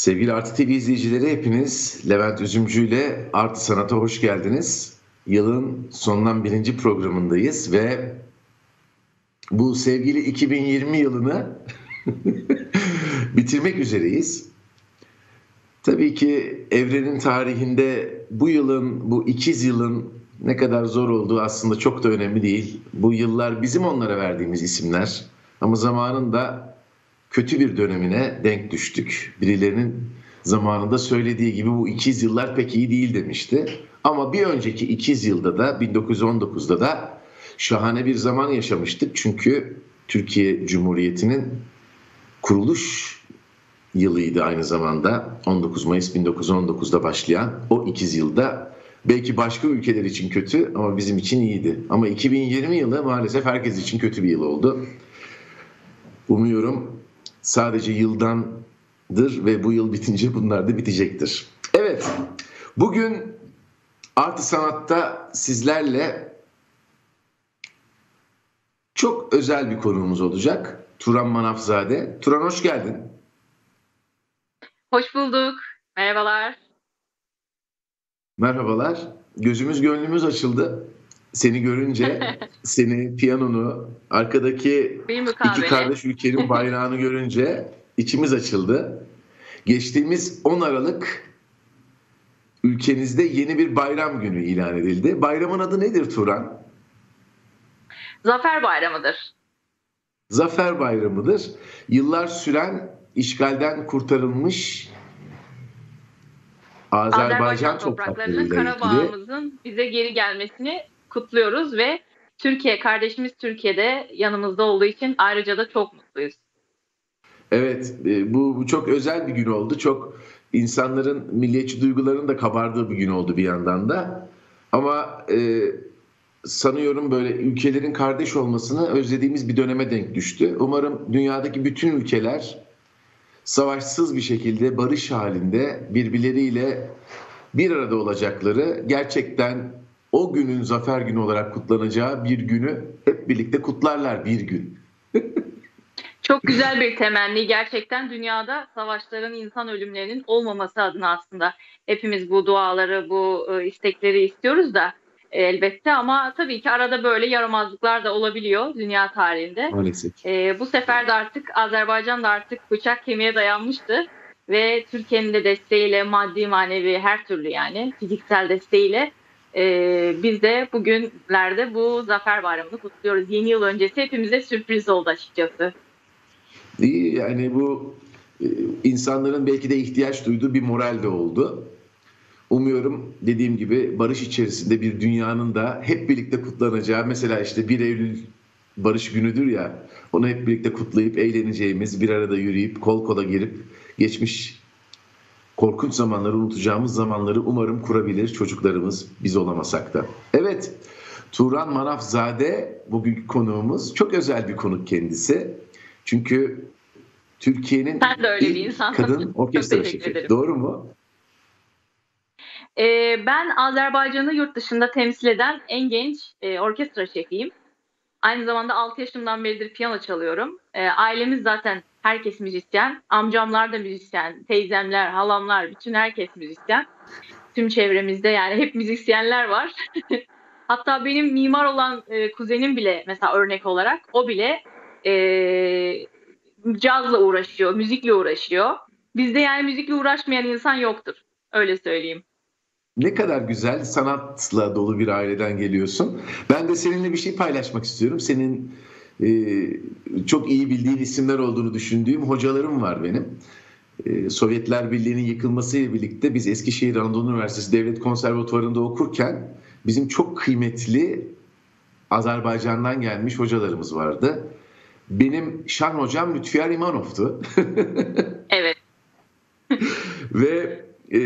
Sevgili Artı TV izleyicileri hepiniz Levent Üzümcü ile Artı Sanat'a hoş geldiniz. Yılın sondan birinci programındayız ve bu sevgili 2020 yılını bitirmek üzereyiz. Tabii ki evrenin tarihinde bu yılın, bu ikiz yılın ne kadar zor olduğu aslında çok da önemli değil. Bu yıllar bizim onlara verdiğimiz isimler ama zamanında kötü bir dönemine denk düştük. Birilerinin zamanında söylediği gibi bu ikiz yıllar pek iyi değil demişti. Ama bir önceki ikiz yılda da 1919'da da şahane bir zaman yaşamıştık. Çünkü Türkiye Cumhuriyeti'nin kuruluş yılıydı aynı zamanda. 19 Mayıs 1919'da başlayan o ikiz yılda belki başka ülkeler için kötü ama bizim için iyiydi. Ama 2020 yılı maalesef herkes için kötü bir yıl oldu. Umuyorum sadece yıldandır ve bu yıl bitince bunlar da bitecektir. Evet, bugün Artı Sanat'ta sizlerle çok özel bir konuğumuz olacak. Turan Manafzade. Turan hoş geldin. Hoş bulduk. Merhabalar. Merhabalar. Gözümüz gönlümüz açıldı. Seni görünce, seni, piyanonu, arkadaki iki kardeş ülkenin bayrağını görünce içimiz açıldı. Geçtiğimiz 10 Aralık ülkenizde yeni bir bayram günü ilan edildi. Bayramın adı nedir Turan? Zafer Bayramı'dır. Zafer Bayramı'dır. Yıllar süren işgalden kurtarılmış Azerbaycan, Azerbaycan topraklarının Karabağ'ımızın bize geri gelmesini kutluyoruz ve Türkiye kardeşimiz Türkiye'de yanımızda olduğu için ayrıca da çok mutluyuz. Evet e, bu, çok özel bir gün oldu. Çok insanların milliyetçi duygularının da kabardığı bir gün oldu bir yandan da. Ama e, sanıyorum böyle ülkelerin kardeş olmasını özlediğimiz bir döneme denk düştü. Umarım dünyadaki bütün ülkeler savaşsız bir şekilde barış halinde birbirleriyle bir arada olacakları gerçekten o günün zafer günü olarak kutlanacağı bir günü hep birlikte kutlarlar bir gün. Çok güzel bir temenni. Gerçekten dünyada savaşların, insan ölümlerinin olmaması adına aslında hepimiz bu duaları, bu e, istekleri istiyoruz da e, elbette ama tabii ki arada böyle yaramazlıklar da olabiliyor dünya tarihinde. Maalesef. E, bu sefer de artık Azerbaycan da artık bıçak kemiğe dayanmıştı ve Türkiye'nin de desteğiyle maddi manevi her türlü yani fiziksel desteğiyle e, biz de bugünlerde bu Zafer Bayramı'nı kutluyoruz. Yeni yıl öncesi hepimize sürpriz oldu açıkçası. İyi yani bu e, insanların belki de ihtiyaç duyduğu bir moral de oldu. Umuyorum dediğim gibi barış içerisinde bir dünyanın da hep birlikte kutlanacağı mesela işte 1 Eylül barış günüdür ya onu hep birlikte kutlayıp eğleneceğimiz bir arada yürüyüp kol kola girip geçmiş korkunç zamanları unutacağımız zamanları umarım kurabilir çocuklarımız biz olamasak da. Evet Turan Manafzade bugünkü konuğumuz çok özel bir konuk kendisi. Çünkü Türkiye'nin ilk kadın orkestra şefi. Doğru mu? Ee, ben Azerbaycan'ı yurt dışında temsil eden en genç e, orkestra şefiyim. Aynı zamanda 6 yaşımdan beridir piyano çalıyorum. E, ailemiz zaten herkes müzisyen. Amcamlar da müzisyen, teyzemler, halamlar, bütün herkes müzisyen. Tüm çevremizde yani hep müzisyenler var. Hatta benim mimar olan e, kuzenim bile mesela örnek olarak o bile e, cazla uğraşıyor, müzikle uğraşıyor. Bizde yani müzikle uğraşmayan insan yoktur. Öyle söyleyeyim. Ne kadar güzel sanatla dolu bir aileden geliyorsun. Ben de seninle bir şey paylaşmak istiyorum. Senin çok iyi bildiğin isimler olduğunu düşündüğüm hocalarım var benim. E, Sovyetler Birliği'nin yıkılmasıyla birlikte biz Eskişehir Anadolu Üniversitesi Devlet Konservatuvarı'nda okurken bizim çok kıymetli Azerbaycan'dan gelmiş hocalarımız vardı. Benim şan hocam Lütfiyar İmanov'tu. evet. Ve e,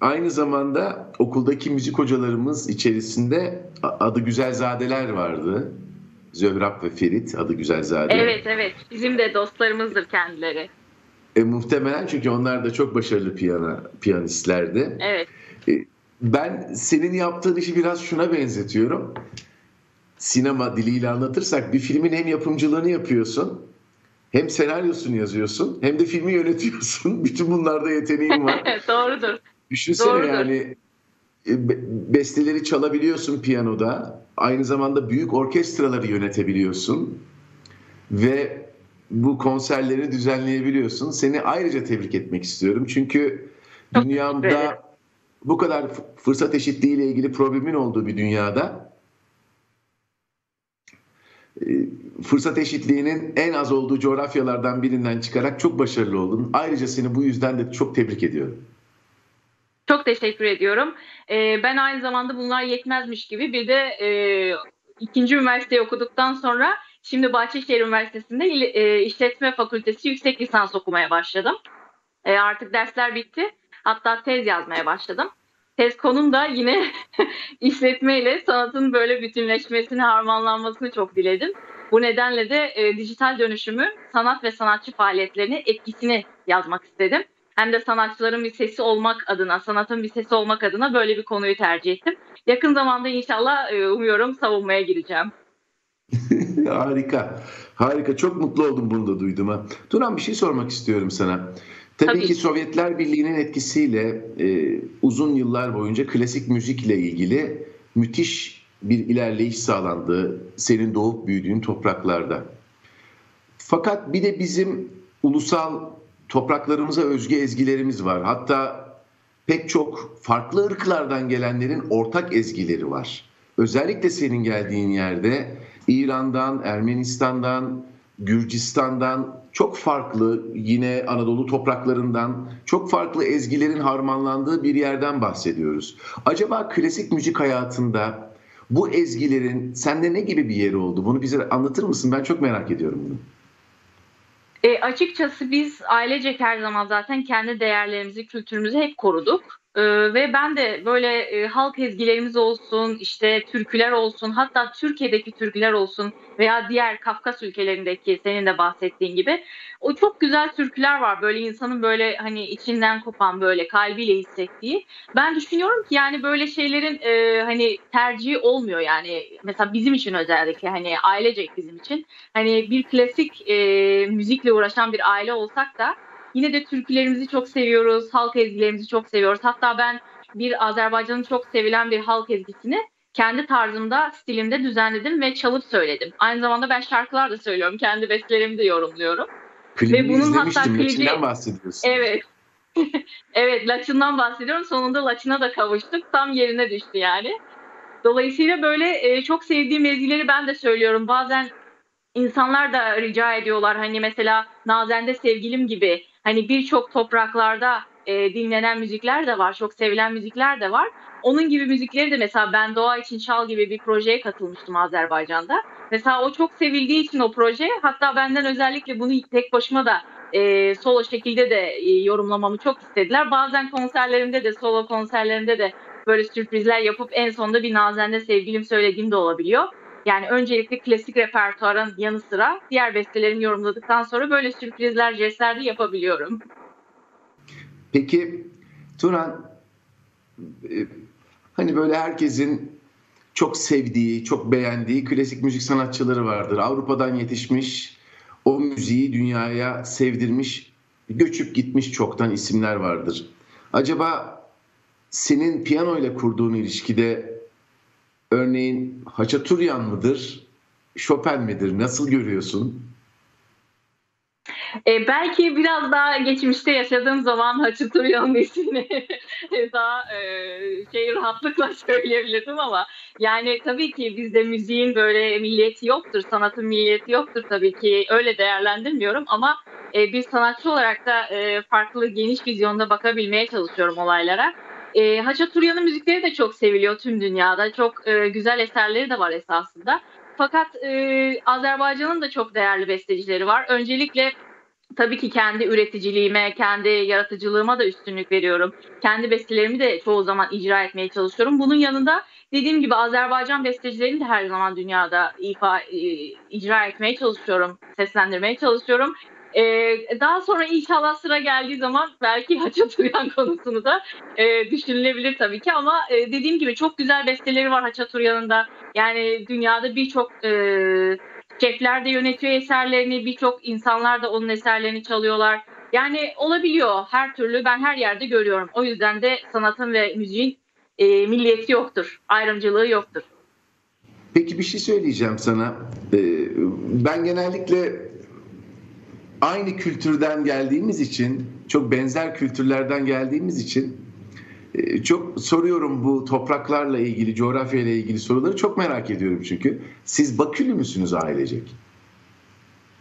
Aynı zamanda okuldaki müzik hocalarımız içerisinde adı Güzelzadeler vardı. Zöhrab ve Ferit adı Güzelzade. Evet evet bizim de dostlarımızdır kendileri. E, muhtemelen çünkü onlar da çok başarılı piyano, piyanistlerdi. Evet. E, ben senin yaptığın işi biraz şuna benzetiyorum. Sinema diliyle anlatırsak bir filmin hem yapımcılığını yapıyorsun hem senaryosunu yazıyorsun hem de filmi yönetiyorsun. Bütün bunlarda yeteneğin var. Doğrudur. Düşünsene Doğrudur. yani e, be- besteleri çalabiliyorsun piyanoda. Aynı zamanda büyük orkestraları yönetebiliyorsun. Ve bu konserleri düzenleyebiliyorsun. Seni ayrıca tebrik etmek istiyorum. Çünkü Çok dünyamda bu kadar fırsat eşitliği ile ilgili problemin olduğu bir dünyada e, fırsat eşitliğinin en az olduğu coğrafyalardan birinden çıkarak çok başarılı oldun. Ayrıca seni bu yüzden de çok tebrik ediyorum. Çok teşekkür ediyorum. Ee, ben aynı zamanda bunlar yetmezmiş gibi bir de e, ikinci üniversiteyi okuduktan sonra şimdi Bahçeşehir Üniversitesi'nde e, İşletme Fakültesi yüksek lisans okumaya başladım. E, artık dersler bitti. Hatta tez yazmaya başladım. Tez konum da yine işletme ile sanatın böyle bütünleşmesini, harmanlanmasını çok diledim. Bu nedenle de e, dijital dönüşümü, sanat ve sanatçı faaliyetlerini, etkisini yazmak istedim. Hem de sanatçıların bir sesi olmak adına, sanatın bir sesi olmak adına böyle bir konuyu tercih ettim. Yakın zamanda inşallah e, umuyorum savunmaya gireceğim. Harika. Harika. Çok mutlu oldum bunu da duyduğuma. Turan bir şey sormak istiyorum sana. Tabii, Tabii ki ki. Sovyetler Birliği'nin etkisiyle e, uzun yıllar boyunca klasik müzikle ilgili müthiş bir ilerleyiş sağlandı senin doğup büyüdüğün topraklarda. Fakat bir de bizim ulusal topraklarımıza özgü ezgilerimiz var. Hatta pek çok farklı ırklardan gelenlerin ortak ezgileri var. Özellikle senin geldiğin yerde İran'dan, Ermenistan'dan, Gürcistan'dan çok farklı yine Anadolu topraklarından çok farklı ezgilerin harmanlandığı bir yerden bahsediyoruz. Acaba klasik müzik hayatında bu ezgilerin sende ne gibi bir yeri oldu? Bunu bize anlatır mısın? Ben çok merak ediyorum bunu. E, açıkçası biz ailecek her zaman zaten kendi değerlerimizi, kültürümüzü hep koruduk. E, ve ben de böyle e, halk ezgilerimiz olsun, işte türküler olsun, hatta Türkiye'deki türküler olsun veya diğer Kafkas ülkelerindeki senin de bahsettiğin gibi o çok güzel türküler var. Böyle insanın böyle hani içinden kopan böyle kalbiyle hissettiği. Ben düşünüyorum ki yani böyle şeylerin e, hani tercihi olmuyor yani mesela bizim için özellikle hani ailecek bizim için hani bir klasik e, müzikle uğraşan bir aile olsak da yine de türkülerimizi çok seviyoruz, halk ezgilerimizi çok seviyoruz. Hatta ben bir Azerbaycan'ın çok sevilen bir halk ezgisini kendi tarzımda, stilimde düzenledim ve çalıp söyledim. Aynı zamanda ben şarkılar da söylüyorum, kendi bestelerimi de yorumluyorum. Klibini bunun hatta klibi- bahsediyorsun. Evet. evet, Laçın'dan bahsediyorum. Sonunda Laçın'a da kavuştuk. Tam yerine düştü yani. Dolayısıyla böyle e, çok sevdiğim ezgileri ben de söylüyorum. Bazen insanlar da rica ediyorlar. Hani mesela Nazen'de Sevgilim gibi hani birçok topraklarda e, dinlenen müzikler de var. Çok sevilen müzikler de var. Onun gibi müzikleri de mesela ben Doğa için Çal gibi bir projeye katılmıştım Azerbaycan'da. Mesela o çok sevildiği için o proje hatta benden özellikle bunu tek başıma da e, solo şekilde de e, yorumlamamı çok istediler. Bazen konserlerimde de solo konserlerimde de böyle sürprizler yapıp en sonunda bir Nazen'de sevgilim söylediğim de olabiliyor. Yani öncelikle klasik repertuarın yanı sıra diğer bestelerimi yorumladıktan sonra böyle sürprizler, jestler yapabiliyorum. Peki Turan e, hani böyle herkesin çok sevdiği, çok beğendiği klasik müzik sanatçıları vardır. Avrupa'dan yetişmiş, o müziği dünyaya sevdirmiş, göçüp gitmiş çoktan isimler vardır. Acaba senin piyano ile kurduğun ilişkide örneğin Haçaturyan mıdır, Chopin midir? Nasıl görüyorsun? E, belki biraz daha geçmişte yaşadığım zaman Haçaturyan'ın ismini daha e, şey rahatlıkla söyleyebilirdim ama yani tabii ki bizde müziğin böyle milliyeti yoktur, sanatın milliyeti yoktur tabii ki öyle değerlendirmiyorum ama e, bir sanatçı olarak da e, farklı geniş vizyonda bakabilmeye çalışıyorum olaylara. E, Haçaturyan'ın müzikleri de çok seviliyor tüm dünyada. Çok e, güzel eserleri de var esasında. Fakat e, Azerbaycan'ın da çok değerli bestecileri var. Öncelikle tabii ki kendi üreticiliğime, kendi yaratıcılığıma da üstünlük veriyorum. Kendi bestelerimi de çoğu zaman icra etmeye çalışıyorum. Bunun yanında dediğim gibi Azerbaycan bestecilerini de her zaman dünyada ifa, e, icra etmeye çalışıyorum, seslendirmeye çalışıyorum. Ee, daha sonra inşallah sıra geldiği zaman belki Haçaturyan konusunu da e, düşünülebilir tabii ki ama e, dediğim gibi çok güzel besteleri var Haçaturyan'ın da. Yani dünyada birçok e, Şefler de yönetiyor eserlerini, birçok insanlar da onun eserlerini çalıyorlar. Yani olabiliyor her türlü ben her yerde görüyorum. O yüzden de sanatın ve müziğin e, milliyeti yoktur, ayrımcılığı yoktur. Peki bir şey söyleyeceğim sana. Ee, ben genellikle aynı kültürden geldiğimiz için, çok benzer kültürlerden geldiğimiz için e, çok soruyorum bu topraklarla ilgili, coğrafyayla ilgili soruları çok merak ediyorum çünkü. Siz Bakülü müsünüz ailecek?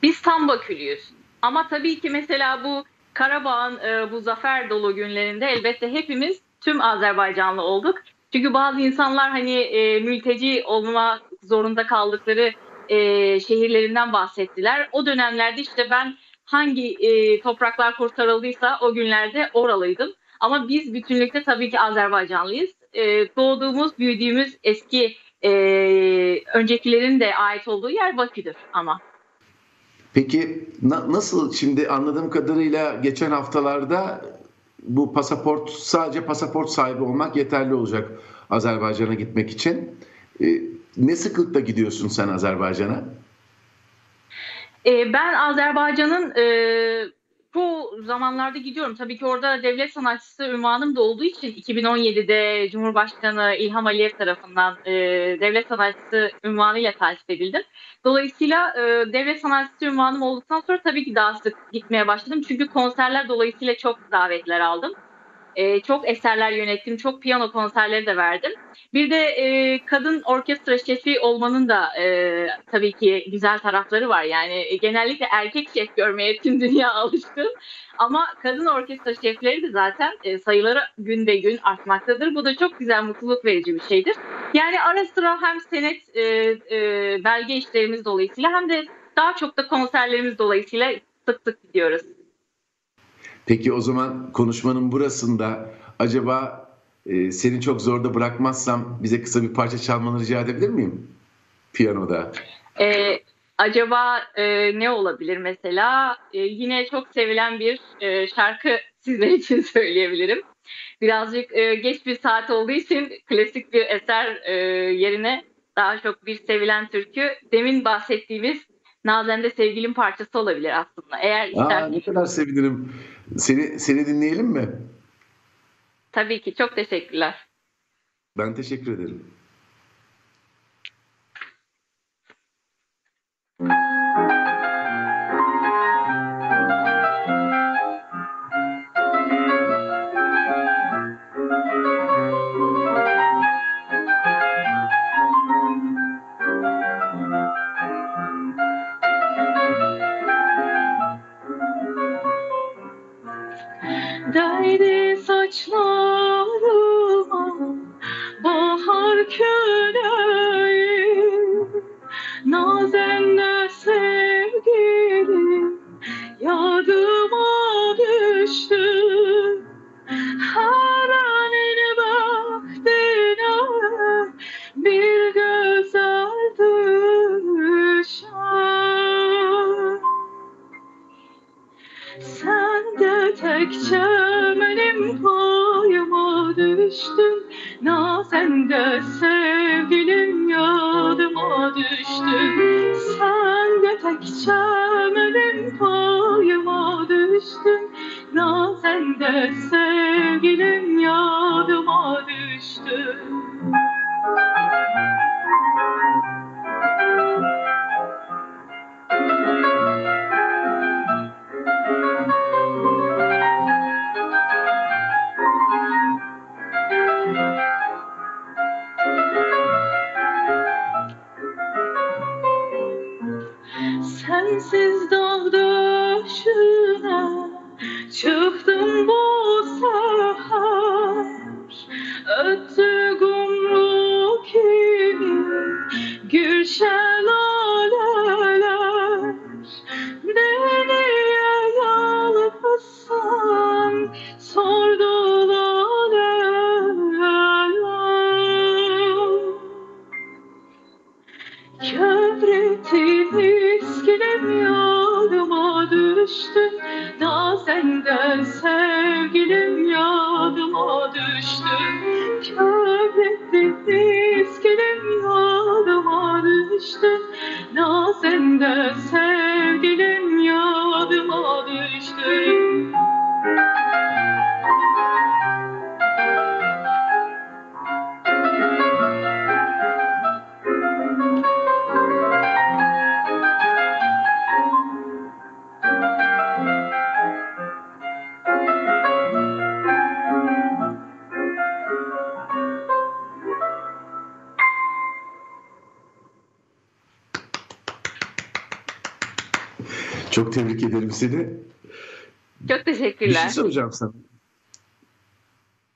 Biz tam Bakülüyüz. Ama tabii ki mesela bu Karabağ'ın e, bu zafer dolu günlerinde elbette hepimiz tüm Azerbaycanlı olduk. Çünkü bazı insanlar hani e, mülteci olma zorunda kaldıkları e, şehirlerinden bahsettiler. O dönemlerde işte ben hangi e, topraklar kurtarıldıysa o günlerde oralıydım. Ama biz bütünlükte tabii ki Azerbaycanlıyız. E, doğduğumuz, büyüdüğümüz eski e, öncekilerin de ait olduğu yer Bakü'dür ama. Peki na- nasıl şimdi anladığım kadarıyla geçen haftalarda bu pasaport sadece pasaport sahibi olmak yeterli olacak Azerbaycan'a gitmek için. E, ne sıklıkta gidiyorsun sen Azerbaycan'a? E, ben Azerbaycan'ın e, bu zamanlarda gidiyorum. Tabii ki orada devlet sanatçısı ünvanım da olduğu için 2017'de Cumhurbaşkanı İlham Aliyev tarafından e, devlet sanatçısı ünvanıyla tasvip edildim. Dolayısıyla e, devlet sanatçısı ünvanım olduktan sonra tabii ki daha sık gitmeye başladım. Çünkü konserler dolayısıyla çok davetler aldım. E, çok eserler yönettim, çok piyano konserleri de verdim. Bir de e, kadın orkestra şefi olmanın da e, tabii ki güzel tarafları var. Yani e, genellikle erkek şef görmeye tüm dünya alışkın. Ama kadın orkestra şefleri de zaten e, sayıları gün be gün artmaktadır. Bu da çok güzel, mutluluk verici bir şeydir. Yani ara sıra hem senet e, e, belge işlerimiz dolayısıyla hem de daha çok da konserlerimiz dolayısıyla sık sık gidiyoruz. Peki o zaman konuşmanın burasında acaba e, seni çok zorda bırakmazsam bize kısa bir parça çalmanı rica edebilir miyim? Piyanoda. Ee, acaba e, ne olabilir mesela? E, yine çok sevilen bir e, şarkı sizler için söyleyebilirim. Birazcık e, geç bir saat olduğu için klasik bir eser e, yerine daha çok bir sevilen türkü. Demin bahsettiğimiz Nazen'de sevgilim parçası olabilir aslında. Eğer Aa, ne kadar sevinirim. Seni, seni dinleyelim mi? Tabii ki çok teşekkürler. Ben teşekkür ederim. Sensiz Çok tebrik ederim seni. Çok Bir şey teşekkürler. soracağım sana.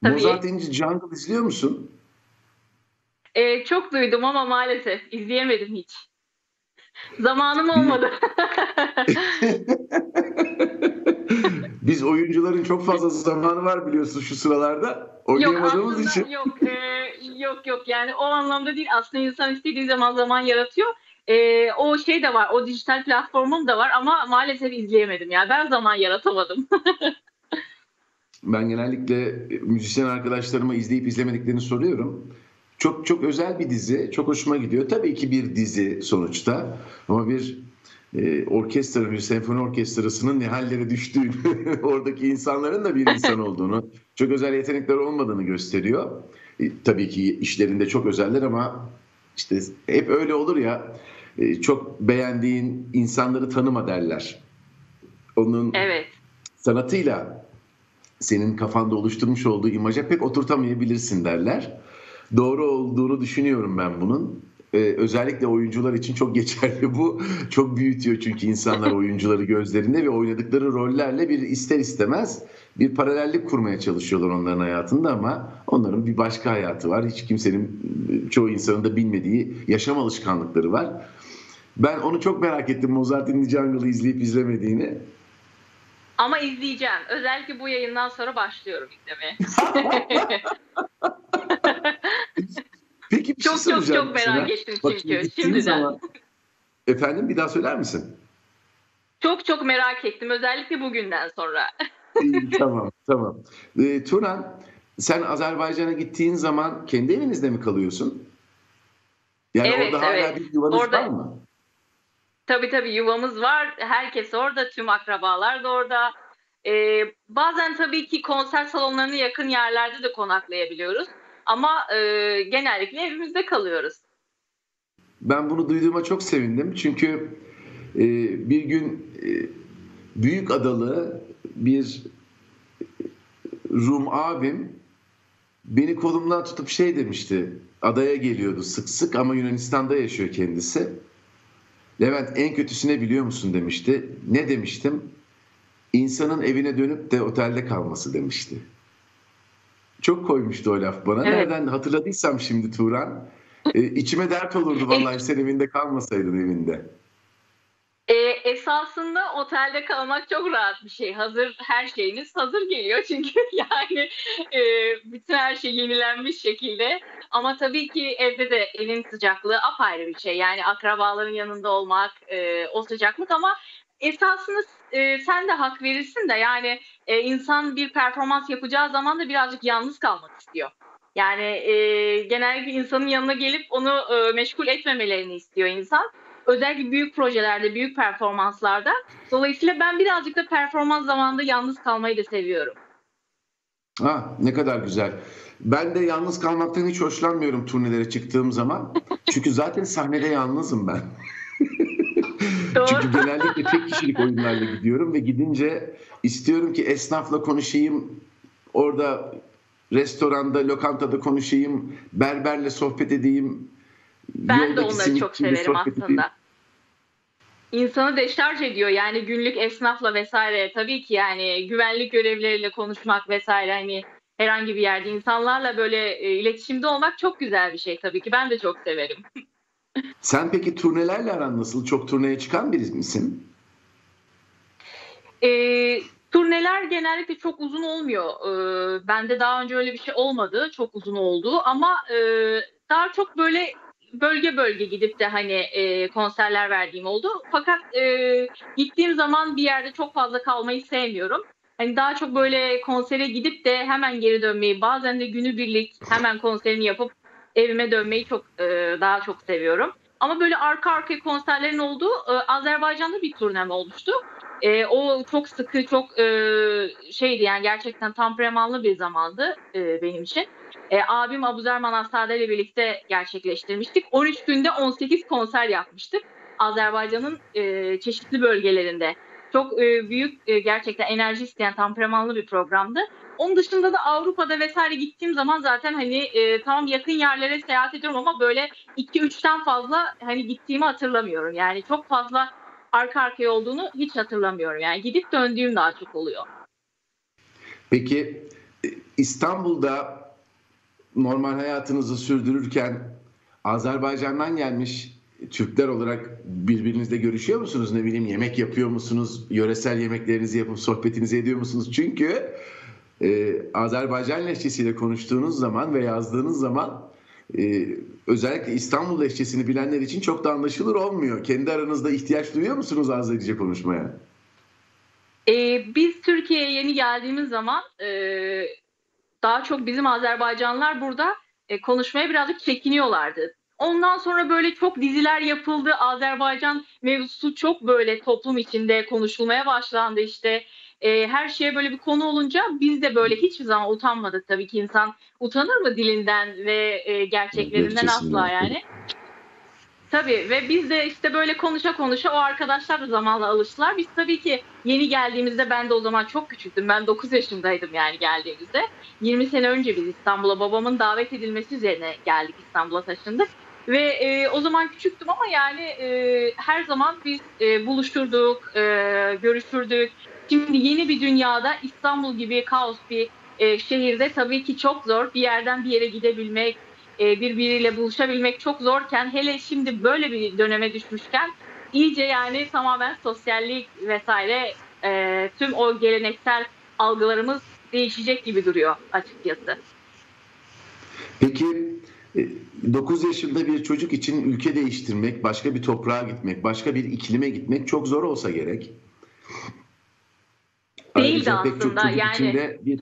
Tabii. Mozart İnci Jungle izliyor musun? Ee, çok duydum ama maalesef izleyemedim hiç. Zamanım olmadı. Biz oyuncuların çok fazla zamanı var biliyorsun şu sıralarda. yok Oynayamadığımız aslında için. yok e, yok yok yani o anlamda değil aslında insan istediği zaman zaman yaratıyor. E, o şey de var o dijital platformum da var ama maalesef izleyemedim ya ben zaman yaratamadım. Ben genellikle müzisyen arkadaşlarıma izleyip izlemediklerini soruyorum. Çok çok özel bir dizi. Çok hoşuma gidiyor. Tabii ki bir dizi sonuçta. Ama bir e, orkestra, bir senfoni orkestrasının ne hallere düştüğünü, oradaki insanların da bir insan olduğunu, çok özel yetenekler olmadığını gösteriyor. E, tabii ki işlerinde çok özeller ama işte hep öyle olur ya. E, çok beğendiğin insanları tanıma derler. Onun evet. sanatıyla senin kafanda oluşturmuş olduğu imaja pek oturtamayabilirsin derler. Doğru olduğunu düşünüyorum ben bunun. Ee, özellikle oyuncular için çok geçerli bu. Çok büyütüyor çünkü insanlar oyuncuları gözlerinde ve oynadıkları rollerle bir ister istemez bir paralellik kurmaya çalışıyorlar onların hayatında ama onların bir başka hayatı var. Hiç kimsenin, çoğu insanın da bilmediği yaşam alışkanlıkları var. Ben onu çok merak ettim Mozart in the Jungle'ı izleyip izlemediğini. Ama izleyeceğim. Özellikle bu yayından sonra başlıyorum izlemeye. Peki bir çok şey çok çok merak sana. ettim Bak, çünkü gittiğin şimdiden. zaman- Efendim bir daha söyler misin? Çok çok merak ettim özellikle bugünden sonra. Tamam tamam. Ee, Turan sen Azerbaycan'a gittiğin zaman kendi evinizde mi kalıyorsun? Yani Evet, orada hala evet. bir yuvanız Orada- var mı? Tabii tabii yuvamız var. Herkes orada, tüm akrabalar da orada. Ee, bazen tabii ki konser salonlarına yakın yerlerde de konaklayabiliyoruz. Ama e, genellikle evimizde kalıyoruz. Ben bunu duyduğuma çok sevindim. Çünkü e, bir gün e, Büyük Adalı bir Rum abim beni kolumdan tutup şey demişti. Adaya geliyordu sık sık ama Yunanistan'da yaşıyor kendisi. Levent en kötüsüne biliyor musun demişti. Ne demiştim? İnsanın evine dönüp de otelde kalması demişti. Çok koymuştu o laf bana. Evet. Nereden hatırladıysam şimdi Turan. E, içime dert olurdu vallahi sen evinde kalmasaydın evinde. E, esasında otelde kalmak çok rahat bir şey. Hazır her şeyiniz hazır geliyor çünkü yani e, bütün her şey yenilenmiş şekilde. Ama tabii ki evde de evin sıcaklığı apayrı bir şey. Yani akrabaların yanında olmak, e, o sıcaklık ama esasında e, sen de hak verirsin de yani e, insan bir performans yapacağı zaman da birazcık yalnız kalmak istiyor. Yani e, genellikle insanın yanına gelip onu e, meşgul etmemelerini istiyor insan özellikle büyük projelerde, büyük performanslarda. Dolayısıyla ben birazcık da performans zamanında yalnız kalmayı da seviyorum. Ha, ne kadar güzel. Ben de yalnız kalmaktan hiç hoşlanmıyorum turnelere çıktığım zaman. Çünkü zaten sahnede yalnızım ben. Çünkü genellikle tek kişilik oyunlarla gidiyorum ve gidince istiyorum ki esnafla konuşayım. Orada restoranda, lokantada konuşayım. Berberle sohbet edeyim. Ben de onları çok severim edeyim. aslında. İnsanı deşarj ediyor yani günlük esnafla vesaire. Tabii ki yani güvenlik görevlileriyle konuşmak vesaire hani herhangi bir yerde insanlarla böyle e, iletişimde olmak çok güzel bir şey tabii ki. Ben de çok severim. Sen peki turnelerle aran nasıl? Çok turneye çıkan biri misin? E, turneler genellikle çok uzun olmuyor. E, bende daha önce öyle bir şey olmadı. Çok uzun oldu ama e, daha çok böyle bölge bölge gidip de hani e, konserler verdiğim oldu. Fakat e, gittiğim zaman bir yerde çok fazla kalmayı sevmiyorum. Hani daha çok böyle konsere gidip de hemen geri dönmeyi, bazen de günübirlik hemen konserini yapıp evime dönmeyi çok e, daha çok seviyorum. Ama böyle arka arkaya konserlerin olduğu e, Azerbaycan'da bir turnem olmuştu. E, o çok sıkı, çok e, şeydi yani gerçekten temperamental bir zamandı e, benim için. E, abim Abuzer Manastade ile birlikte gerçekleştirmiştik. 13 günde 18 konser yapmıştık. Azerbaycan'ın e, çeşitli bölgelerinde. Çok e, büyük e, gerçekten enerji isteyen temperamanlı bir programdı. Onun dışında da Avrupa'da vesaire gittiğim zaman zaten hani e, tamam yakın yerlere seyahat ediyorum ama böyle 2-3'ten fazla hani gittiğimi hatırlamıyorum. Yani çok fazla arka arkaya olduğunu hiç hatırlamıyorum. Yani gidip döndüğüm daha çok oluyor. Peki İstanbul'da normal hayatınızı sürdürürken Azerbaycan'dan gelmiş Türkler olarak birbirinizle görüşüyor musunuz? Ne bileyim yemek yapıyor musunuz? Yöresel yemeklerinizi yapıp sohbetinizi ediyor musunuz? Çünkü e, Azerbaycan lehçesiyle konuştuğunuz zaman ve yazdığınız zaman e, özellikle İstanbul lehçesini bilenler için çok da anlaşılır olmuyor. Kendi aranızda ihtiyaç duyuyor musunuz Azerice konuşmaya? E, biz Türkiye'ye yeni geldiğimiz zaman e, daha çok bizim Azerbaycanlılar burada e, konuşmaya birazcık çekiniyorlardı. Ondan sonra böyle çok diziler yapıldı. Azerbaycan mevzusu çok böyle toplum içinde konuşulmaya başlandı işte. E, her şeye böyle bir konu olunca biz de böyle hiçbir zaman utanmadık tabii ki insan utanır mı dilinden ve e, gerçeklerinden asla yani. Tabii ve biz de işte böyle konuşa konuşa o arkadaşlar da zamanla alıştılar. Biz tabii ki yeni geldiğimizde ben de o zaman çok küçüktüm. Ben 9 yaşındaydım yani geldiğimizde. 20 sene önce biz İstanbul'a babamın davet edilmesi üzerine geldik İstanbul'a taşındık. Ve e, o zaman küçüktüm ama yani e, her zaman biz e, buluşurduk, e, görüşürdük. Şimdi yeni bir dünyada İstanbul gibi kaos bir e, şehirde tabii ki çok zor. Bir yerden bir yere gidebilmek, e, birbiriyle buluşabilmek çok zorken hele şimdi böyle bir döneme düşmüşken iyice yani tamamen sosyallik vesaire e, tüm o geleneksel algılarımız değişecek gibi duruyor açıkçası. Peki 9 e, yaşında bir çocuk için ülke değiştirmek, başka bir toprağa gitmek, başka bir iklime gitmek çok zor olsa gerek. Değildi Ayrıca aslında. Pek çok çocuk yani... içinde bir,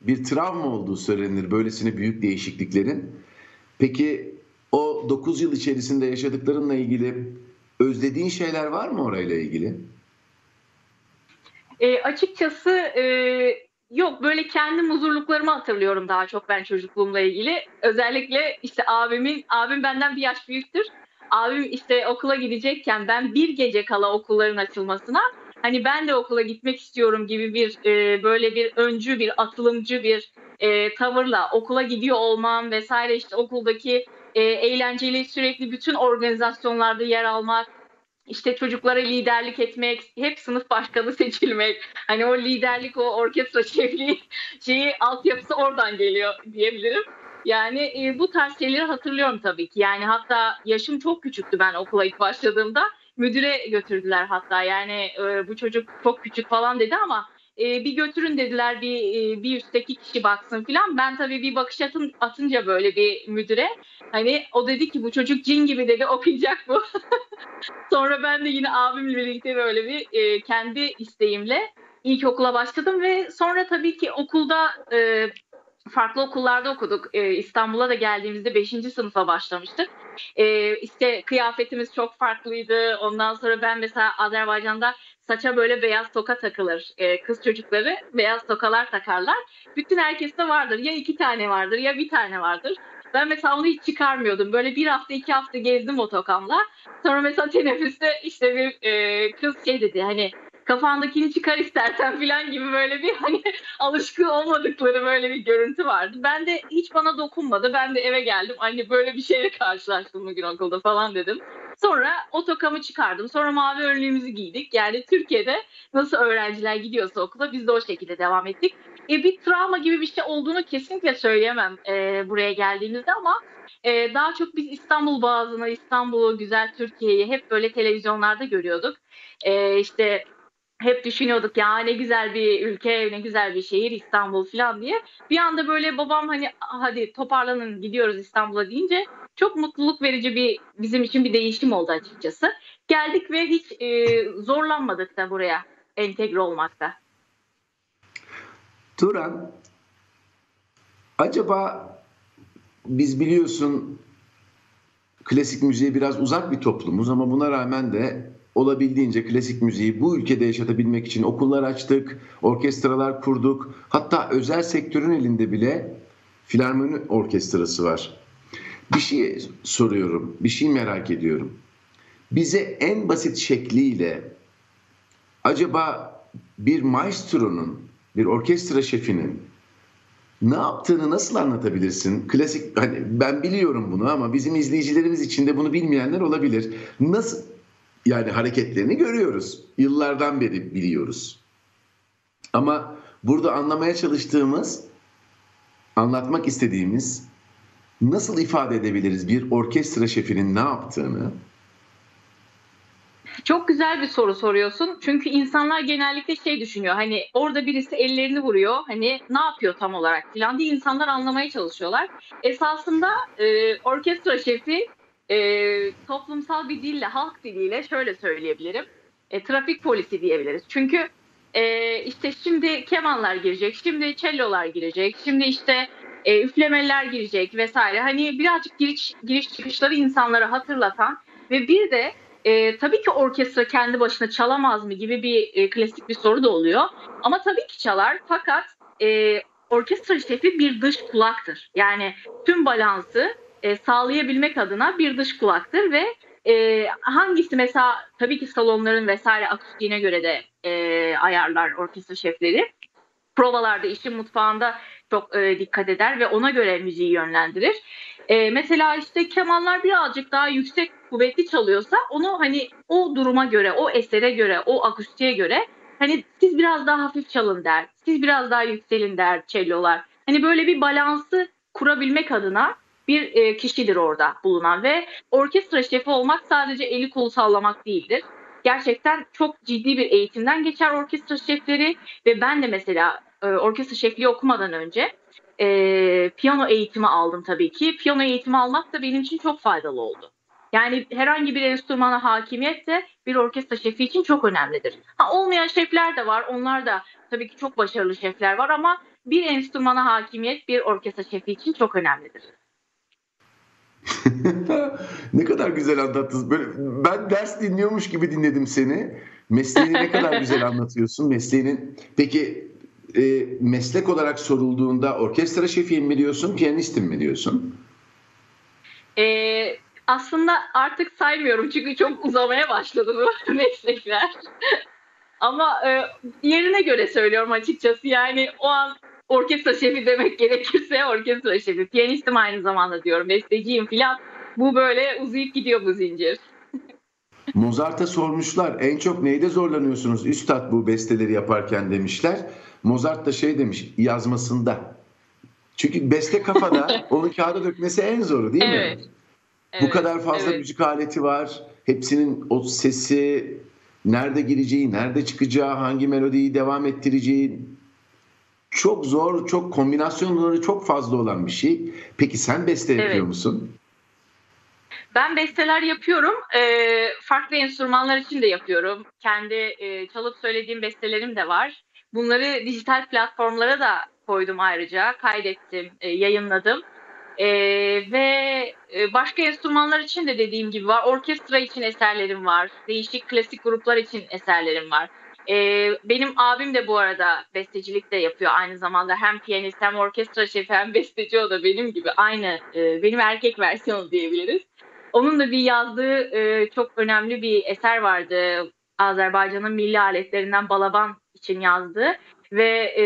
bir travma olduğu söylenir böylesine büyük değişikliklerin. Peki o 9 yıl içerisinde yaşadıklarınla ilgili özlediğin şeyler var mı orayla ilgili? E, açıkçası e, yok böyle kendi huzurluklarımı hatırlıyorum daha çok ben çocukluğumla ilgili. Özellikle işte abimin, abim benden bir yaş büyüktür. Abim işte okula gidecekken ben bir gece kala okulların açılmasına hani ben de okula gitmek istiyorum gibi bir e, böyle bir öncü bir atılımcı bir e, tavırla okula gidiyor olmam vesaire işte okuldaki e, eğlenceli sürekli bütün organizasyonlarda yer almak işte çocuklara liderlik etmek, hep sınıf başkanı seçilmek. Hani o liderlik, o orkestra şefliği şeyi altyapısı oradan geliyor diyebilirim. Yani e, bu tarz şeyleri hatırlıyorum tabii ki. Yani hatta yaşım çok küçüktü ben okula ilk başladığımda. Müdüre götürdüler hatta yani e, bu çocuk çok küçük falan dedi ama e, bir götürün dediler bir e, bir üstteki kişi baksın filan. Ben tabii bir bakış atın, atınca böyle bir müdüre hani o dedi ki bu çocuk cin gibi dedi okuyacak bu. Sonra ben de yine abimle birlikte böyle bir e, kendi isteğimle ilkokula başladım ve sonra tabii ki okulda e, farklı okullarda okuduk. E, İstanbul'a da geldiğimizde 5. sınıfa başlamıştık. E, işte kıyafetimiz çok farklıydı. Ondan sonra ben mesela Azerbaycan'da saça böyle beyaz toka takılır. E, kız çocukları beyaz tokalar takarlar. Bütün herkeste vardır. Ya iki tane vardır ya bir tane vardır. Ben mesela onu hiç çıkarmıyordum. Böyle bir hafta iki hafta gezdim o tokamla. Sonra mesela teneffüste işte bir e, kız şey dedi hani kafandakini çıkar istersen falan gibi böyle bir hani alışkın olmadıkları böyle bir görüntü vardı. Ben de hiç bana dokunmadı. Ben de eve geldim. Anne böyle bir şeyle karşılaştım bugün okulda falan dedim. Sonra otokamı çıkardım. Sonra mavi önlüğümüzü giydik. Yani Türkiye'de nasıl öğrenciler gidiyorsa okula biz de o şekilde devam ettik. E, bir travma gibi bir şey olduğunu kesinlikle söyleyemem e, buraya geldiğimizde ama e, daha çok biz İstanbul Boğazı'nı, İstanbul'u, güzel Türkiye'yi hep böyle televizyonlarda görüyorduk. E, işte hep düşünüyorduk ya ne güzel bir ülke, ne güzel bir şehir İstanbul falan diye. Bir anda böyle babam hani hadi toparlanın gidiyoruz İstanbul'a deyince çok mutluluk verici bir bizim için bir değişim oldu açıkçası. Geldik ve hiç e, zorlanmadık da buraya entegre olmakta. Turan, acaba biz biliyorsun klasik müziğe biraz uzak bir toplumuz ama buna rağmen de olabildiğince klasik müziği bu ülkede yaşatabilmek için okullar açtık, orkestralar kurduk. Hatta özel sektörün elinde bile filarmoni orkestrası var. Bir şey soruyorum, bir şey merak ediyorum. Bize en basit şekliyle acaba bir maestro'nun, bir orkestra şefinin ne yaptığını nasıl anlatabilirsin? Klasik hani ben biliyorum bunu ama bizim izleyicilerimiz için de bunu bilmeyenler olabilir. Nasıl yani hareketlerini görüyoruz. Yıllardan beri biliyoruz. Ama burada anlamaya çalıştığımız, anlatmak istediğimiz nasıl ifade edebiliriz bir orkestra şefinin ne yaptığını? Çok güzel bir soru soruyorsun. Çünkü insanlar genellikle şey düşünüyor. Hani orada birisi ellerini vuruyor. Hani ne yapıyor tam olarak filan diye insanlar anlamaya çalışıyorlar. Esasında e, orkestra şefi e, toplumsal bir dille, halk diliyle şöyle söyleyebilirim. E, trafik polisi diyebiliriz. Çünkü e, işte şimdi kemanlar girecek, şimdi cellolar girecek, şimdi işte e, üflemeler girecek vesaire. Hani birazcık giriş, giriş çıkışları insanlara hatırlatan ve bir de e, tabii ki orkestra kendi başına çalamaz mı gibi bir e, klasik bir soru da oluyor. Ama tabii ki çalar fakat e, orkestra şefi bir dış kulaktır. Yani tüm balansı e, sağlayabilmek adına bir dış kulaktır ve e, hangisi mesela tabii ki salonların vesaire akustiğine göre de e, ayarlar orkestra şefleri. Provalarda, işin mutfağında çok e, dikkat eder ve ona göre müziği yönlendirir. E, mesela işte kemanlar birazcık daha yüksek kuvvetli çalıyorsa onu hani o duruma göre, o esere göre, o akustiğe göre hani siz biraz daha hafif çalın der, siz biraz daha yükselin der cellolar. Hani böyle bir balansı kurabilmek adına bir e, kişidir orada bulunan ve orkestra şefi olmak sadece eli kolu sallamak değildir. Gerçekten çok ciddi bir eğitimden geçer orkestra şefleri ve ben de mesela e, orkestra şefliği okumadan önce e, piyano eğitimi aldım tabii ki. Piyano eğitimi almak da benim için çok faydalı oldu. Yani herhangi bir enstrümana hakimiyet de bir orkestra şefi için çok önemlidir. Ha, olmayan şefler de var. Onlar da tabii ki çok başarılı şefler var ama bir enstrümana hakimiyet bir orkestra şefi için çok önemlidir. ne kadar güzel anlattın. Böyle, ben ders dinliyormuş gibi dinledim seni. Mesleğini ne kadar güzel anlatıyorsun. Mesleğinin peki e, meslek olarak sorulduğunda orkestra şefiyim mi diyorsun, piyanistim mi diyorsun? Ee, aslında artık saymıyorum çünkü çok uzamaya başladı bu meslekler. Ama e, yerine göre söylüyorum açıkçası. Yani o an orkestra şefi demek gerekirse orkestra şefi. Piyanistim aynı zamanda diyorum. Besteciyim filan. Bu böyle uzayıp gidiyor bu zincir. Mozart'a sormuşlar en çok neyde zorlanıyorsunuz üstad bu besteleri yaparken demişler. Mozart da şey demiş yazmasında. Çünkü beste kafada onu kağıda dökmesi en zoru değil evet. mi? Evet, bu kadar fazla evet. müzik aleti var. Hepsinin o sesi nerede gireceği, nerede çıkacağı, hangi melodiyi devam ettireceği çok zor, çok kombinasyonları çok fazla olan bir şey. Peki sen beste Evet. yapıyor musun? Ben besteler yapıyorum. Ee, farklı enstrümanlar için de yapıyorum. Kendi e, çalıp söylediğim bestelerim de var. Bunları dijital platformlara da koydum ayrıca. Kaydettim, e, yayınladım. Ee, ve e, başka enstrümanlar için de dediğim gibi var. Orkestra için eserlerim var. Değişik klasik gruplar için eserlerim var. Ee, benim abim de bu arada bestecilik de yapıyor aynı zamanda. Hem piyanist hem orkestra şefi hem besteci o da benim gibi. Aynı e, benim erkek versiyonu diyebiliriz. Onun da bir yazdığı e, çok önemli bir eser vardı. Azerbaycan'ın milli aletlerinden balaban için yazdığı ve e,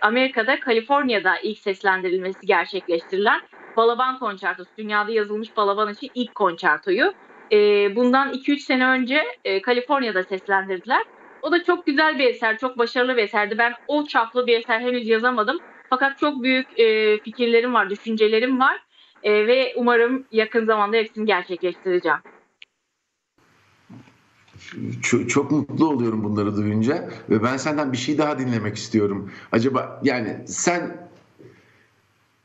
Amerika'da Kaliforniya'da ilk seslendirilmesi gerçekleştirilen Balaban Konçertosu. Dünyada yazılmış Balaban için ilk konçertoyu. E, bundan 2-3 sene önce e, Kaliforniya'da seslendirdiler. O da çok güzel bir eser, çok başarılı bir eserdi. Ben o çaplı bir eser henüz yazamadım. Fakat çok büyük e, fikirlerim var, düşüncelerim var. E, ve umarım yakın zamanda hepsini gerçekleştireceğim. Çok, çok mutlu oluyorum bunları duyunca ve ben senden bir şey daha dinlemek istiyorum. Acaba yani sen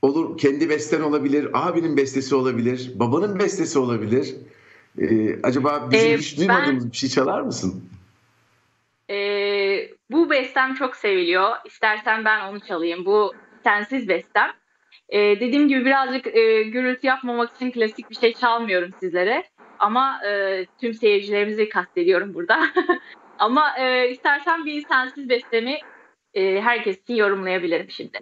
olur kendi besten olabilir, abinin bestesi olabilir, babanın bestesi olabilir. Ee, acaba bizim Ee, hiç duymadığımız bir şey çalar mısın? E, bu bestem çok seviliyor. İstersen ben onu çalayım. Bu sensiz bestem. E, dediğim gibi birazcık e, gürültü yapmamak için klasik bir şey çalmıyorum sizlere. Ama e, tüm seyircilerimizi kastediyorum burada. Ama e, istersen bir sensiz bestemi e, herkes için yorumlayabilirim şimdi.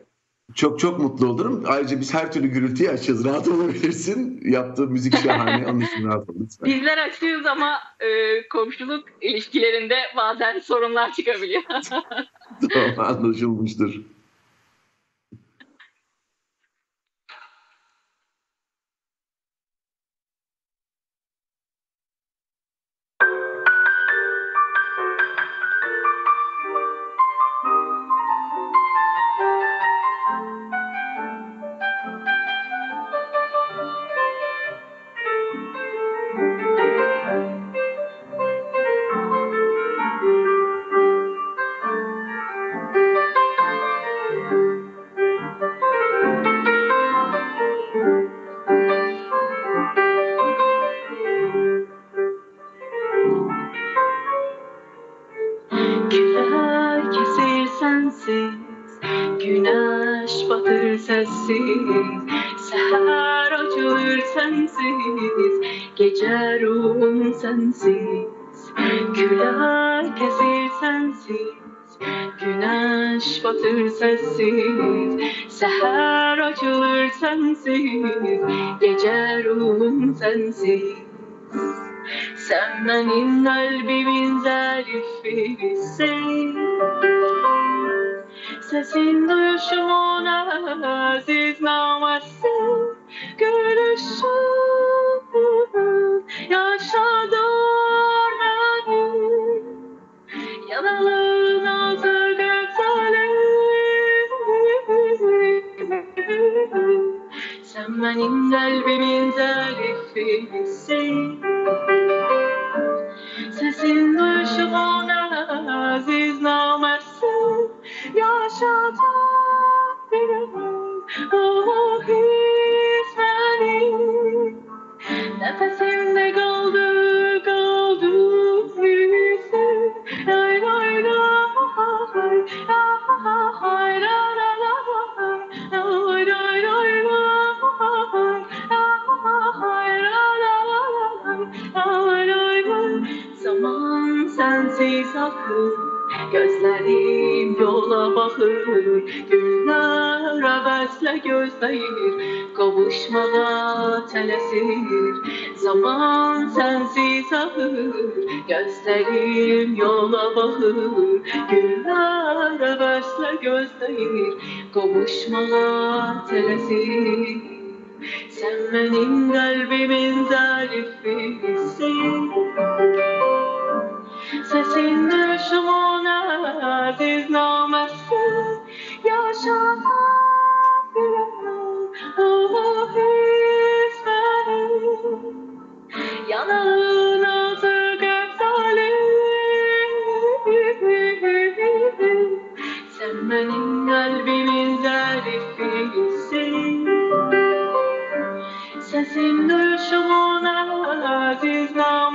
Çok çok mutlu olurum. Ayrıca biz her türlü gürültüyü açacağız. Rahat olabilirsin. Yaptığı müzik şahane. Onun için rahat ol lütfen. Bizler açığız ama e, komşuluk ilişkilerinde bazen sorunlar çıkabiliyor. tamam anlaşılmıştır. Sensiz Küler kesir sensiz Güneş batır sessiz. Seher açılır sensiz Gece ruhum sensiz. Sen benim kalbimin zarifisin Sesin duyuşumun aziz namesi Gülüşün yaşadır beni Yanalın altı gökseli Sen benim kalbimin zarifisin Sesin duyuşumun aziz namesi Yaşadır beni Oh his beni Nefesimde kaldı kaldı yüzün Lay lay lay Lay lay Zaman sensiz akır Telesir Zaman sensiz ahır Gözlerim yola bakır Günler hevesle gözleyir Kavuşmaya telesir Sen benim kalbimin zarifisin Sesin düşman aziz namesi yaşatabilir Oh hizmet Yanağın altı göksali Sen benim kalbimin zarifisin Sesin düşman aziz namesi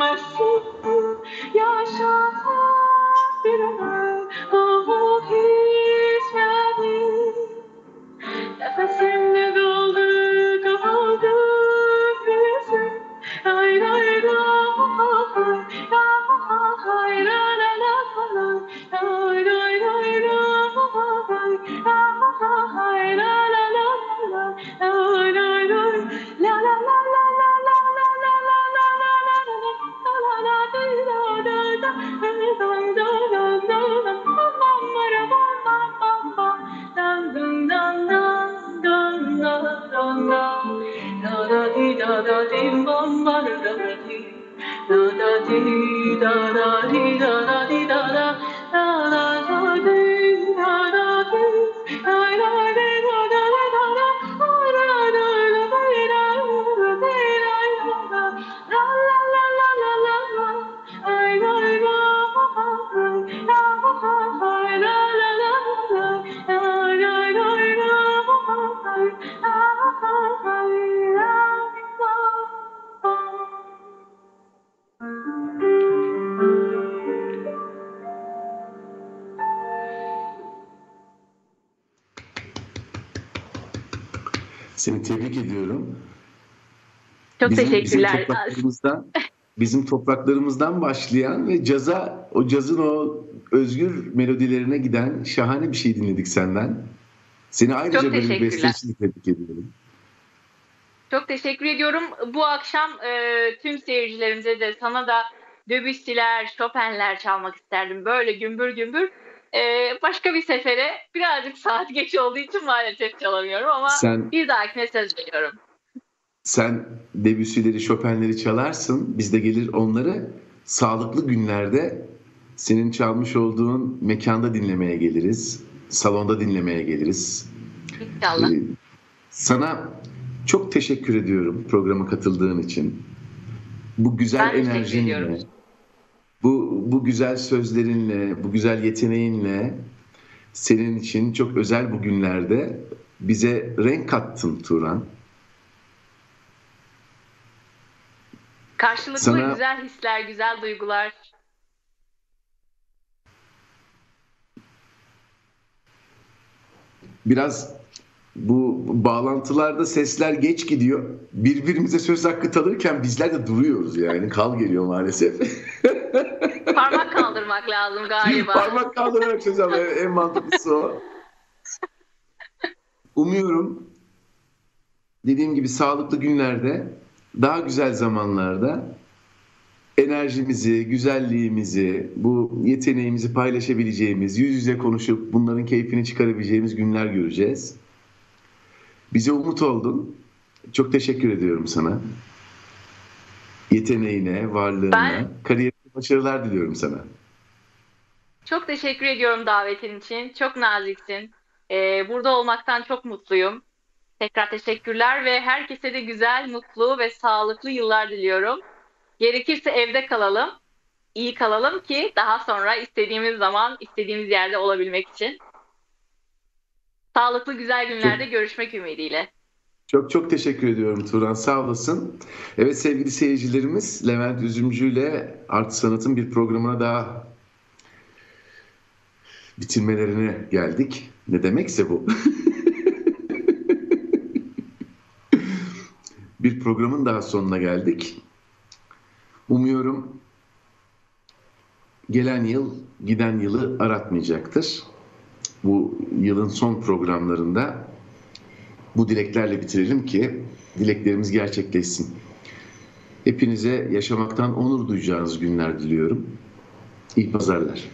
Seni tebrik ediyorum. Çok bizim, teşekkürler. Bizim topraklarımızdan, bizim topraklarımızdan başlayan ve caza, o cazın o özgür melodilerine giden şahane bir şey dinledik senden. Seni ayrıca böyle bir bestecilik tebrik ediyorum. Çok teşekkür ediyorum. Bu akşam e, tüm seyircilerimize de sana da Debussy'ler, Chopin'ler çalmak isterdim. Böyle gümbür gümbür. E, başka bir sefere birazcık saat geç olduğu için maalesef çalamıyorum ama Sen bir dahakine söz veriyorum. sen Debussy'leri, Chopin'leri çalarsın. Biz de gelir onları sağlıklı günlerde senin çalmış olduğun mekanda dinlemeye geliriz. Salonda dinlemeye geliriz. İnşallah. Ee, Sana çok teşekkür ediyorum programa katıldığın için. Bu güzel Ben enerjinle. Bu, bu güzel sözlerinle, bu güzel yeteneğinle senin için çok özel bu günlerde bize renk kattın Turan. Karşılıklı sana- güzel hisler, güzel duygular. Biraz bu bağlantılarda sesler geç gidiyor. Birbirimize söz hakkı tanırken bizler de duruyoruz yani. Kal geliyor maalesef. Parmak kaldırmak lazım galiba. Parmak kaldırarak söz alıyor. En mantıklısı o. Umuyorum dediğim gibi sağlıklı günlerde, daha güzel zamanlarda enerjimizi, güzelliğimizi, bu yeteneğimizi paylaşabileceğimiz, yüz yüze konuşup bunların keyfini çıkarabileceğimiz günler göreceğiz. Bize umut oldun. Çok teşekkür ediyorum sana. Yeteneğine, varlığına, Ben- kariyerine başarılar diliyorum sana. Çok teşekkür ediyorum davetin için. Çok naziksin. Ee, burada olmaktan çok mutluyum. Tekrar teşekkürler ve herkese de güzel, mutlu ve sağlıklı yıllar diliyorum. Gerekirse evde kalalım, iyi kalalım ki daha sonra istediğimiz zaman, istediğimiz yerde olabilmek için. Sağlıklı güzel günlerde görüşmek ümidiyle. Çok çok teşekkür ediyorum Turan. Sağ olasın. Evet sevgili seyircilerimiz Levent Üzümcü ile Art Sanat'ın bir programına daha bitirmelerine geldik. Ne demekse bu. bir programın daha sonuna geldik. Umuyorum gelen yıl giden yılı aratmayacaktır. Bu yılın son programlarında bu dileklerle bitirelim ki dileklerimiz gerçekleşsin. Hepinize yaşamaktan onur duyacağınız günler diliyorum. İyi pazarlar.